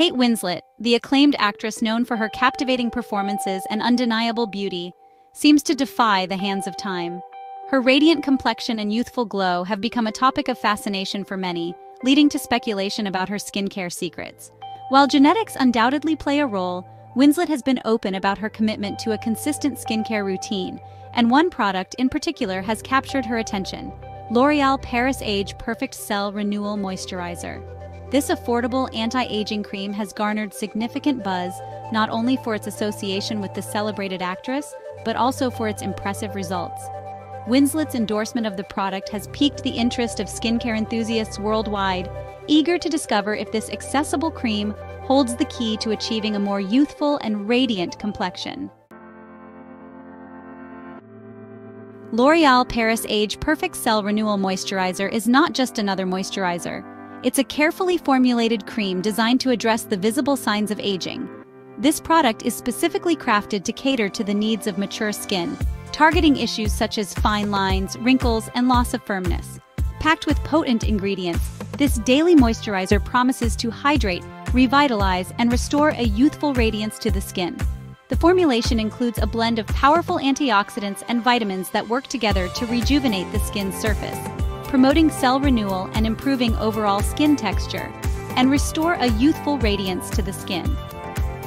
Kate Winslet, the acclaimed actress known for her captivating performances and undeniable beauty, seems to defy the hands of time. Her radiant complexion and youthful glow have become a topic of fascination for many, leading to speculation about her skincare secrets. While genetics undoubtedly play a role, Winslet has been open about her commitment to a consistent skincare routine, and one product in particular has captured her attention, L'Oreal Paris Age Perfect Cell Renewal Moisturizer. This affordable anti-aging cream has garnered significant buzz not only for its association with the celebrated actress, but also for its impressive results. Winslet's endorsement of the product has piqued the interest of skincare enthusiasts worldwide, eager to discover if this accessible cream holds the key to achieving a more youthful and radiant complexion. L'Oreal Paris Age Perfect Cell Renewal Moisturizer is not just another moisturizer. It's a carefully formulated cream designed to address the visible signs of aging. This product is specifically crafted to cater to the needs of mature skin, targeting issues such as fine lines, wrinkles, and loss of firmness. Packed with potent ingredients, this daily moisturizer promises to hydrate, revitalize, and restore a youthful radiance to the skin. The formulation includes a blend of powerful antioxidants and vitamins that work together to rejuvenate the skin's surface promoting cell renewal and improving overall skin texture, and restore a youthful radiance to the skin.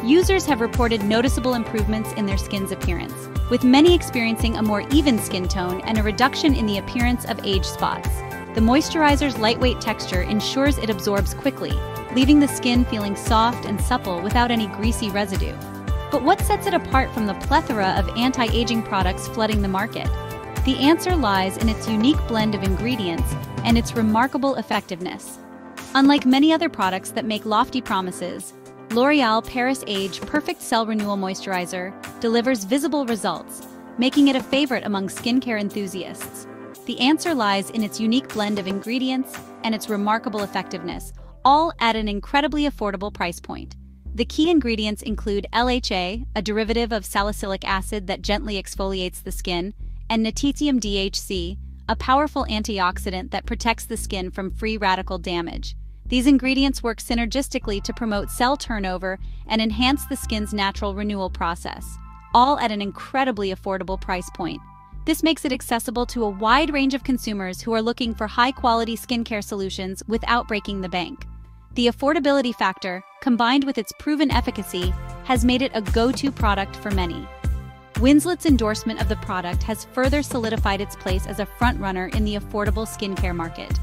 Users have reported noticeable improvements in their skin's appearance, with many experiencing a more even skin tone and a reduction in the appearance of age spots. The moisturizer's lightweight texture ensures it absorbs quickly, leaving the skin feeling soft and supple without any greasy residue. But what sets it apart from the plethora of anti-aging products flooding the market? The answer lies in its unique blend of ingredients and its remarkable effectiveness. Unlike many other products that make lofty promises, L'Oreal Paris Age Perfect Cell Renewal Moisturizer delivers visible results, making it a favorite among skincare enthusiasts. The answer lies in its unique blend of ingredients and its remarkable effectiveness, all at an incredibly affordable price point. The key ingredients include LHA, a derivative of salicylic acid that gently exfoliates the skin, and Natitium DHC, a powerful antioxidant that protects the skin from free radical damage. These ingredients work synergistically to promote cell turnover and enhance the skin's natural renewal process, all at an incredibly affordable price point. This makes it accessible to a wide range of consumers who are looking for high-quality skincare solutions without breaking the bank. The affordability factor, combined with its proven efficacy, has made it a go-to product for many. Winslet's endorsement of the product has further solidified its place as a frontrunner in the affordable skincare market.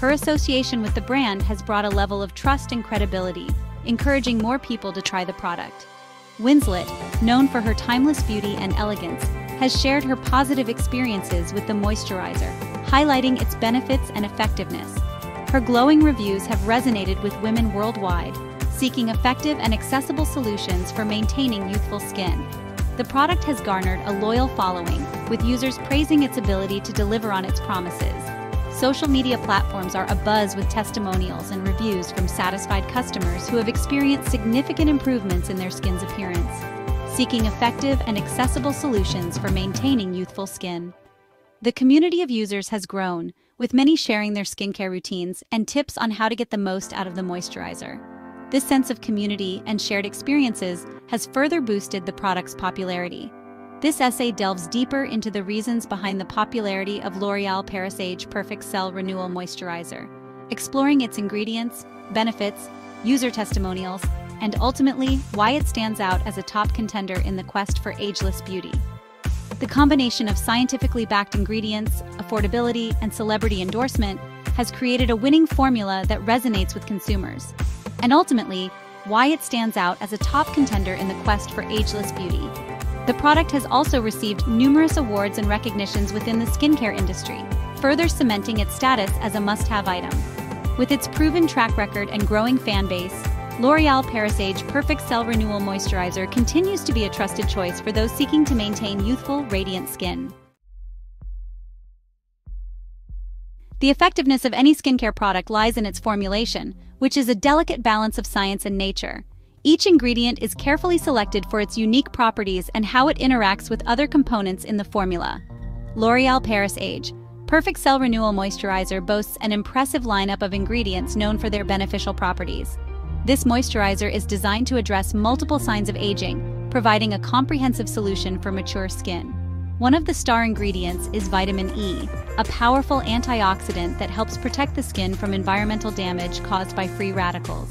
Her association with the brand has brought a level of trust and credibility, encouraging more people to try the product. Winslet, known for her timeless beauty and elegance, has shared her positive experiences with the moisturizer, highlighting its benefits and effectiveness. Her glowing reviews have resonated with women worldwide, seeking effective and accessible solutions for maintaining youthful skin. The product has garnered a loyal following, with users praising its ability to deliver on its promises. Social media platforms are abuzz with testimonials and reviews from satisfied customers who have experienced significant improvements in their skin's appearance, seeking effective and accessible solutions for maintaining youthful skin. The community of users has grown, with many sharing their skincare routines and tips on how to get the most out of the moisturizer. This sense of community and shared experiences has further boosted the product's popularity. This essay delves deeper into the reasons behind the popularity of L'Oreal Paris Age Perfect Cell Renewal Moisturizer, exploring its ingredients, benefits, user testimonials, and ultimately why it stands out as a top contender in the quest for ageless beauty. The combination of scientifically backed ingredients, affordability, and celebrity endorsement has created a winning formula that resonates with consumers, and ultimately, why it stands out as a top contender in the quest for ageless beauty. The product has also received numerous awards and recognitions within the skincare industry, further cementing its status as a must-have item. With its proven track record and growing fan base, L'Oreal Paris Age Perfect Cell Renewal Moisturizer continues to be a trusted choice for those seeking to maintain youthful, radiant skin. The effectiveness of any skincare product lies in its formulation, which is a delicate balance of science and nature. Each ingredient is carefully selected for its unique properties and how it interacts with other components in the formula. L'Oreal Paris Age Perfect Cell Renewal Moisturizer boasts an impressive lineup of ingredients known for their beneficial properties. This moisturizer is designed to address multiple signs of aging, providing a comprehensive solution for mature skin. One of the star ingredients is vitamin E, a powerful antioxidant that helps protect the skin from environmental damage caused by free radicals.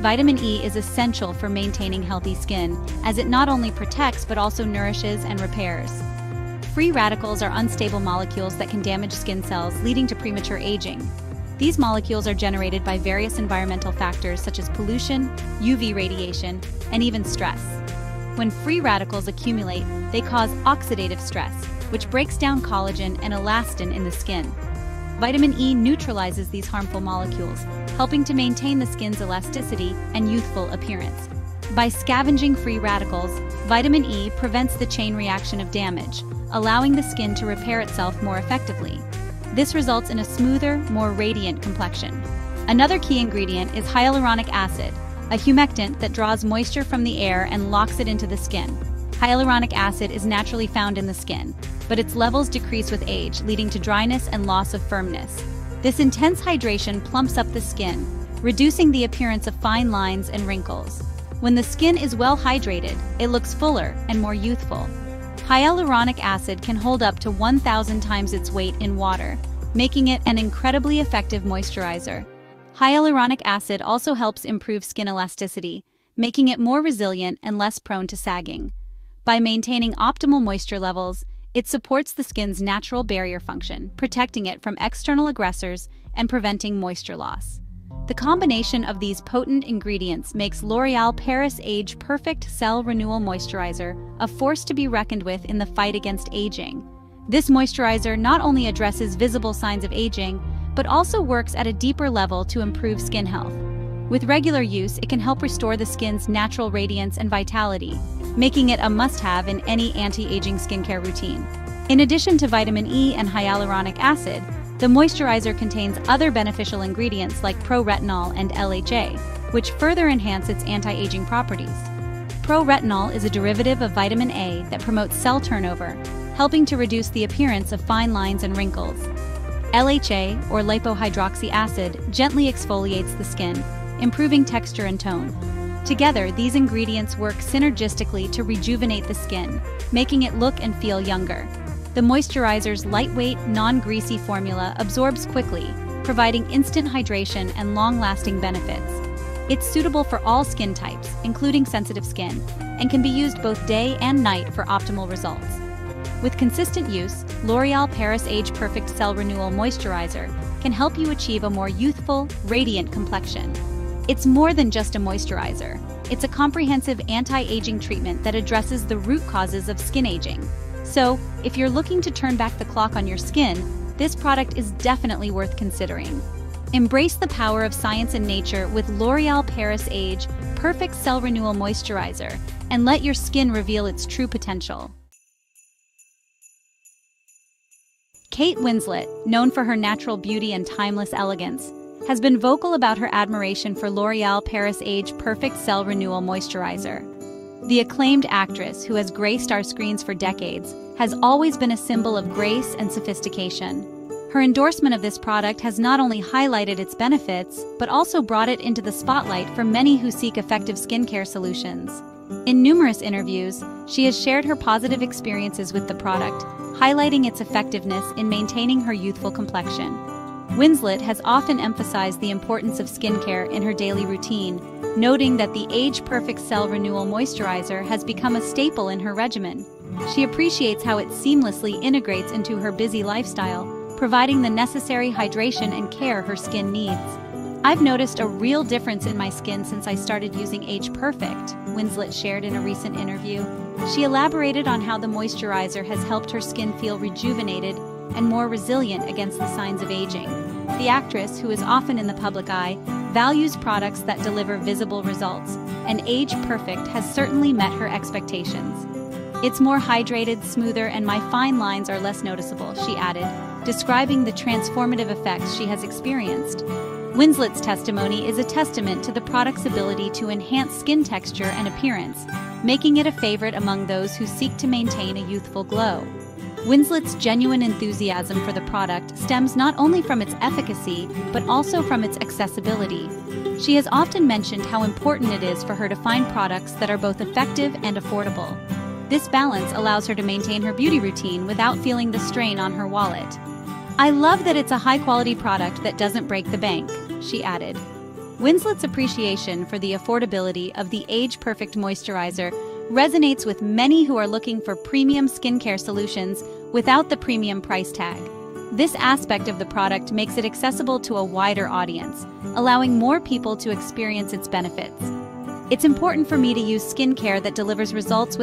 Vitamin E is essential for maintaining healthy skin, as it not only protects but also nourishes and repairs. Free radicals are unstable molecules that can damage skin cells, leading to premature aging. These molecules are generated by various environmental factors such as pollution, UV radiation, and even stress. When free radicals accumulate, they cause oxidative stress, which breaks down collagen and elastin in the skin. Vitamin E neutralizes these harmful molecules, helping to maintain the skin's elasticity and youthful appearance. By scavenging free radicals, vitamin E prevents the chain reaction of damage, allowing the skin to repair itself more effectively. This results in a smoother, more radiant complexion. Another key ingredient is hyaluronic acid, a humectant that draws moisture from the air and locks it into the skin. Hyaluronic acid is naturally found in the skin, but its levels decrease with age, leading to dryness and loss of firmness. This intense hydration plumps up the skin, reducing the appearance of fine lines and wrinkles. When the skin is well hydrated, it looks fuller and more youthful. Hyaluronic acid can hold up to 1,000 times its weight in water, making it an incredibly effective moisturizer. Hyaluronic acid also helps improve skin elasticity, making it more resilient and less prone to sagging. By maintaining optimal moisture levels, it supports the skin's natural barrier function, protecting it from external aggressors and preventing moisture loss. The combination of these potent ingredients makes L'Oreal Paris Age Perfect Cell Renewal Moisturizer a force to be reckoned with in the fight against aging. This moisturizer not only addresses visible signs of aging, but also works at a deeper level to improve skin health. With regular use, it can help restore the skin's natural radiance and vitality, making it a must-have in any anti-aging skincare routine. In addition to vitamin E and hyaluronic acid, the moisturizer contains other beneficial ingredients like pro-retinol and LHA, which further enhance its anti-aging properties. Pro-retinol is a derivative of vitamin A that promotes cell turnover, helping to reduce the appearance of fine lines and wrinkles. LHA, or lipohydroxy acid, gently exfoliates the skin, improving texture and tone. Together, these ingredients work synergistically to rejuvenate the skin, making it look and feel younger. The moisturizer's lightweight, non-greasy formula absorbs quickly, providing instant hydration and long-lasting benefits. It's suitable for all skin types, including sensitive skin, and can be used both day and night for optimal results. With consistent use, L'Oreal Paris Age Perfect Cell Renewal Moisturizer can help you achieve a more youthful, radiant complexion. It's more than just a moisturizer. It's a comprehensive anti-aging treatment that addresses the root causes of skin aging, so, if you're looking to turn back the clock on your skin, this product is definitely worth considering. Embrace the power of science and nature with L'Oreal Paris Age Perfect Cell Renewal Moisturizer and let your skin reveal its true potential. Kate Winslet, known for her natural beauty and timeless elegance, has been vocal about her admiration for L'Oreal Paris Age Perfect Cell Renewal Moisturizer. The acclaimed actress, who has graced our screens for decades, has always been a symbol of grace and sophistication. Her endorsement of this product has not only highlighted its benefits, but also brought it into the spotlight for many who seek effective skincare solutions. In numerous interviews, she has shared her positive experiences with the product, highlighting its effectiveness in maintaining her youthful complexion. Winslet has often emphasized the importance of skincare in her daily routine, noting that the Age Perfect Cell Renewal Moisturizer has become a staple in her regimen. She appreciates how it seamlessly integrates into her busy lifestyle, providing the necessary hydration and care her skin needs. I've noticed a real difference in my skin since I started using Age Perfect, Winslet shared in a recent interview. She elaborated on how the moisturizer has helped her skin feel rejuvenated and more resilient against the signs of aging. The actress, who is often in the public eye, values products that deliver visible results, and Age Perfect has certainly met her expectations. It's more hydrated, smoother, and my fine lines are less noticeable, she added, describing the transformative effects she has experienced. Winslet's testimony is a testament to the product's ability to enhance skin texture and appearance, making it a favorite among those who seek to maintain a youthful glow. Winslet's genuine enthusiasm for the product stems not only from its efficacy, but also from its accessibility. She has often mentioned how important it is for her to find products that are both effective and affordable. This balance allows her to maintain her beauty routine without feeling the strain on her wallet. I love that it's a high quality product that doesn't break the bank, she added. Winslet's appreciation for the affordability of the Age Perfect Moisturizer resonates with many who are looking for premium skincare solutions without the premium price tag. This aspect of the product makes it accessible to a wider audience, allowing more people to experience its benefits. It's important for me to use skincare that delivers results with